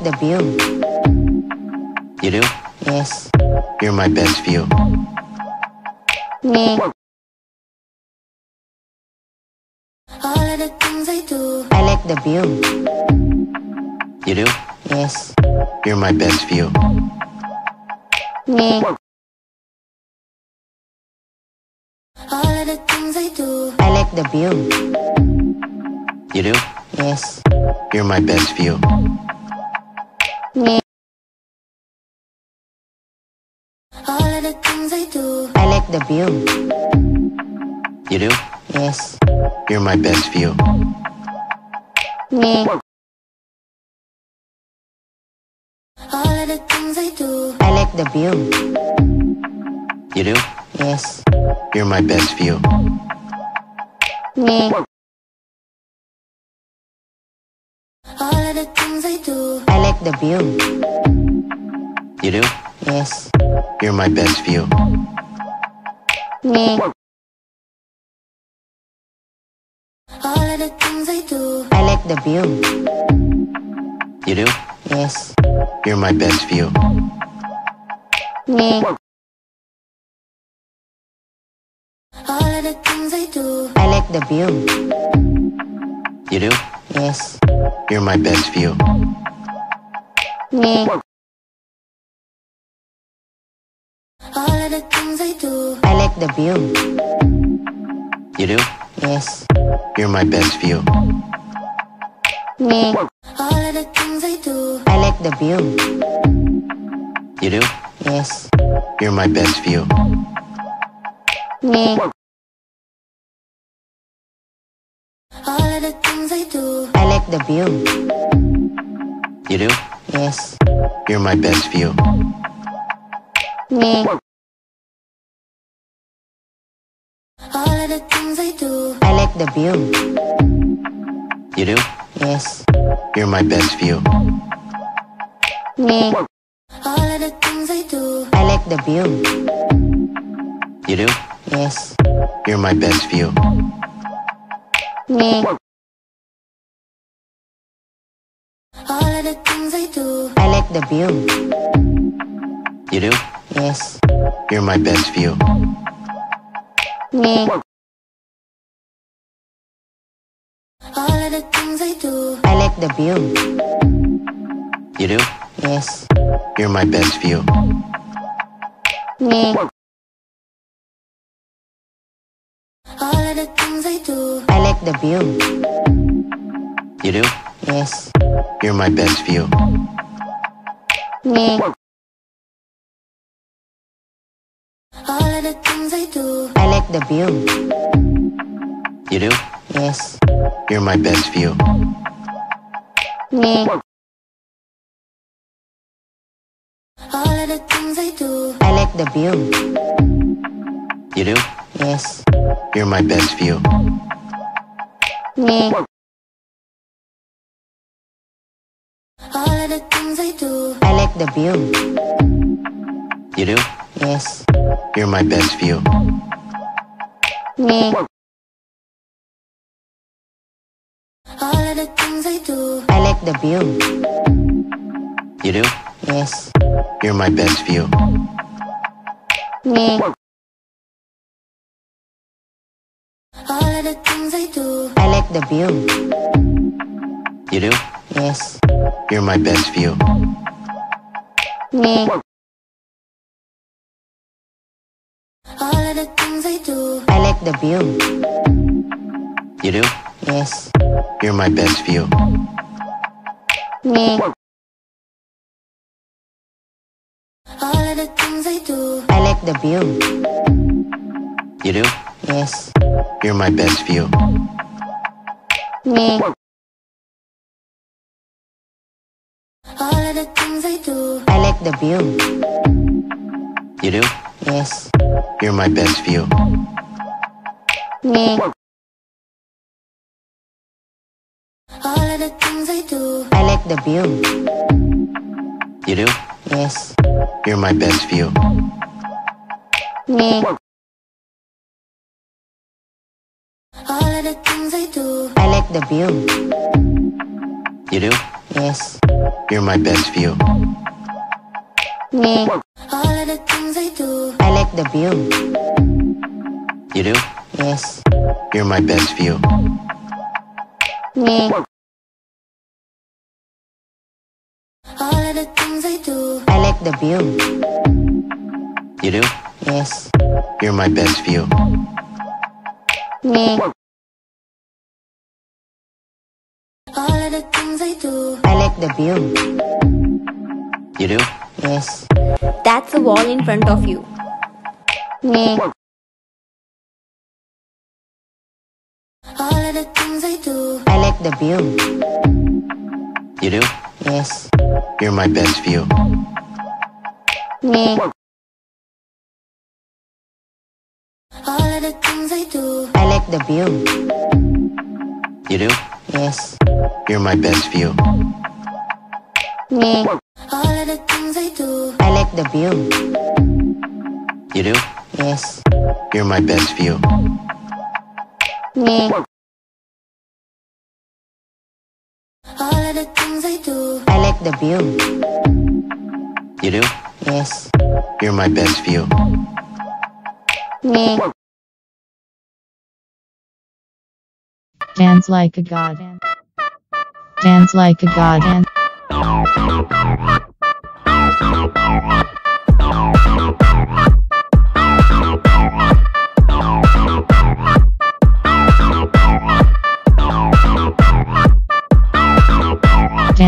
like the view. You do? Yes. You're my best view. Me. All of the things I do. I like the view. You do? Yes. You're my best view. Me. All of the things I do. I like the view. You do? Yes. You're my best view. Me. All of the things I do. I like the view. You do? Yes. You're my best view. Me. All of the things I do. I like the view. You do? Yes. You're my best view. Me. Like the view. You do? Yes. You're my best view. Me. All of the things I do. I like the view. You do? Yes. You're my best view. Me. All of the things I do. I like the view. You do? Yes. You're my best view. Me. All of the things I do. I like the view. You do? Yes. You're my best view. Me. All of the things I do. I like the view. You do? Yes. You're my best view. Me. All of the things I do. I like the view. You do? Yes. You're my best view. Me. All of the things I do. I like the view. You do? Yes. You're my best view. Me. All of the things I do. I like the view. You do? Yes. You're my best view. Me. All of the things I do. I like the view. You do? Yes. You're my best view. Me. All of the things I do. I like the view. You do? Yes. You're my best view. Me. All of the things I do. I like the view. You do? Yes. You're my best view. Me. All of the things I do. I like the view. You do? Yes. You're my best view. Me. All of the things I do. I like the view. You do? Yes. You're my best view. Me. All of the things I do. I like the view. You do? Yes. You're my best view. Me. All of the things I do. I like the view. You do? Yes. You're my best view. Me. All of the things I do. I like the view. You do? Yes. You're my best view. Me. All of the things I do. I like the view. You do? Yes. You're my best view. Me. All of the things I do. I like the view. You do? Yes. You're my best view. Me. All of the things I do. I like the view. You do? Yes. You're my best view. Me. All of the things I do. I like the view. You do? Yes. You're my best view. Me. All of the things I do. I like the view. You do? Yes. You're my best view. Me. All of the things I do. I like the view. You do? Yes. You're my best view. Me. All of the things I do. I like the view. You do? Yes. You're my best view. Me. The view. You do? Yes. That's a wall in front of you. Me. All of the things I do. I like the view. You do? Yes. You're my best view. Me. All of the things I do. I like the view. You do? Yes. You're my best view. Me. All of the things I do. I like the view. You do? Yes. You're my best view. Me. All of the things I do. I like the view. You do? Yes. You're my best view. Me. Dance like a god. Dance like a god.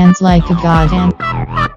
Dance like a god.